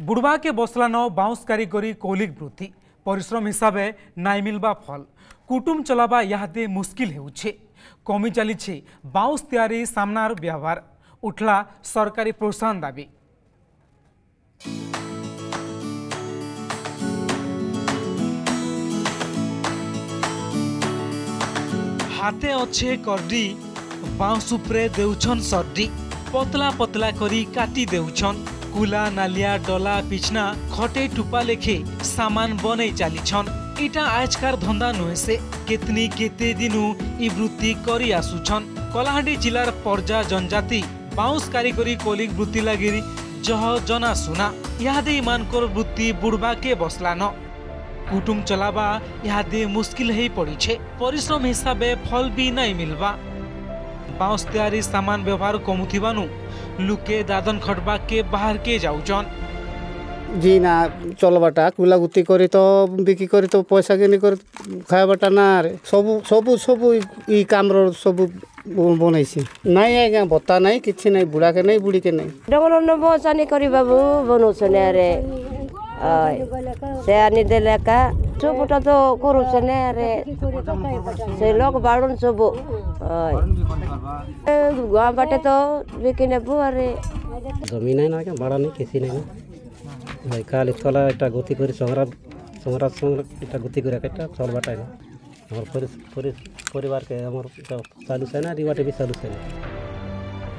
বুড়বাকে বসলানো বাউঁস কারিগরি কৌলিক বৃদ্ধি পরিশ্রম হিসাবে নাই মিলবা ফল। কুটুম চলাবা ইহাতে মুশকিল হেউছে। কমি চালিছে বাউঁস তৈয়ারি সামনার ব্যবহার। উঠলা সরকারি প্রোৎসাহন দাবি। হাতে অছে কর্ডি বাউঁস উপরে দেউছন সর্দি। পতলা পতলা করি কাটি দেউছন। কুলা নালিয়া ডলা পিছনা খটে টুপা লেখে সামান বনেই চালিছন। এটা আজকার ধন্দা নুহে সে কেতনি কেতে দিনু ই বৃত্তি করি আসুছন। কলাহান্ডি জেলার পর্যা জনজাতি বাউঁশ কারিগরি কলিক বৃত্তি লাগিরি, জহ জনা শুনা ইহাদে ইমানকর বৃত্তি বুড়বাকে বসলান। কুটুম চলাবা ইহাদে মুশকিল হয়ে পড়িছে, পরিশ্রম হিসাবে ফল বি নাই মিলবা। বাউঁশ তৈয়ারি সামান ব্যবহার কমুথিবানু লুকে দাদন খটবাকে বাহারকে যাউছন জি না চলবাটা কুলা গুতি করে তো বিক্রি করে তো পয়সা কিনি করে খাইবাটা না রে ସବୁ ସବୁ ସବୁ ଇ କାମର ସବୁ ବନେଇଛି ନାଇଁ ଆଜ୍ଞା ଭତ୍ତା ନାଇଁ କିଛି ନାଇଁ ବୁଢ଼ାକେ ନାଇଁ ବୁଢ଼ୀକେ ନାଇଁ ଡଙ୍ଗର ବସାନି କରି ବାବୁ ବନଉଛନ୍ ଆରେ ସେ ଆନି ଦେଲେ सबटा तो करपशन आरो बाड़न सब गाँव बाटे तो बिके नेबो आरो জমি নাই না ভাড়া নেই কিছু নাই না কাল তলা এটা গতি করে সংরা সংরা সংরা এটা গতি করে একটা চলবাটাই না আমার পরিবারকে আমার চালু চাই না রিওয়াটে বি চালু চাই না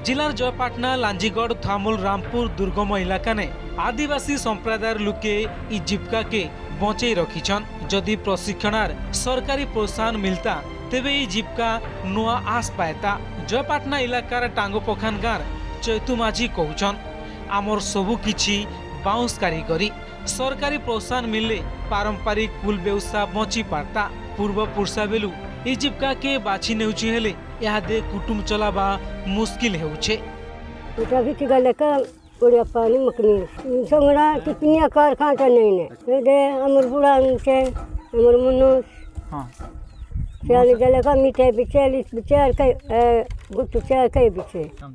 जिलार जयपाटना लांजीगढ़ थामुल रामपुर दुर्गम इलाका ने आदिवासी संप्रदाय लोके जीविका के बचाई रखिछन् यदि प्रशिक्षणार सरकारी प्रोत्साहन मिलता तेबे ये नुआ आस पाएता जयपाटना इलाकार टांगो गाँव चैतु माझी कहछन् आमर सबु बाउंस कारीगरी सरकारी प्रोत्साहन मिलले पारंपरिक कुल व्यवसाय बची पारता पूर्व पुरुषा बेलू ये जीविका के बाछी नेउची हेले यहाँ दे कुटुंब चलाबा मुश्किल हेउछे उठा बिक गले का पानी मकनी संगड़ा कितनिया कारखाना नहीं ने। दे अमर बुढ़ा से अमर मुन्नू हाँ।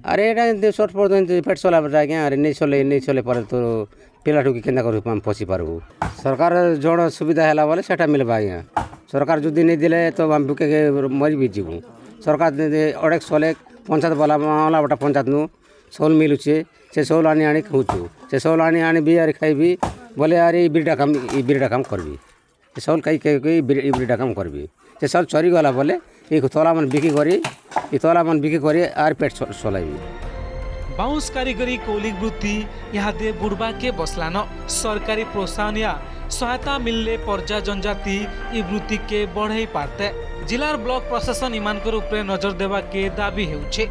अरे सर्ट पर तो पेट चला आज्ञा अरे नहीं चले नहीं चले पारे तो पिला के पशि पार सरकार जो सुविधा है बोले से मिलवा आज्ञा सरकार जो नहीं दिले तो आम बुके मरी भी जीव। सरकार अड़े चले पंचायत बोला मामला पंचायत नु। ସଉଲ ମିଲୁଛେ ସେ ସଉଲ ଆଣି ଆଣି ଖାଉଛୁ ସେ ସଉଲ ଆଣି ଆଣି ବି ଆରେ ଖାଇବି ବୋଲେ ଆରେ ଇ ବିରିଟା କାମ ଇ ବିରିଟା କାମ କରିବି ସେ ସଉଲ ଖାଇ ଖାଇ ଇ ବିରିଟା କାମ କରିବି ସେ ସଉଲ ଚରିଗଲା ବୋଲେ ଇ ତଲା ମାନେ ବିକି କରି ଇ ତଲା ମାନେ ବିକି କରି ଆର ପେଟ ଚଲାଇବି बाउंस कारीगरी कौलिक वृत्ति इहादे बुड़बाके बसलान सरकारी प्रोत्साहन या सहायता मिलले पर्जा जनजाति इ वृत्ति के बढ़ाई पारते जिलार ब्लॉक प्रशासन इमानकर उपरे नजर देवा के दाबी हेउछे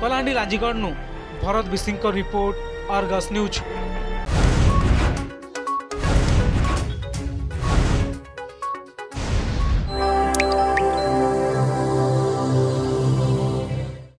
कलाहांडी राजीगढ़ नु भरत बिसिंह रिपोर्ट अर्गस न्यूज़।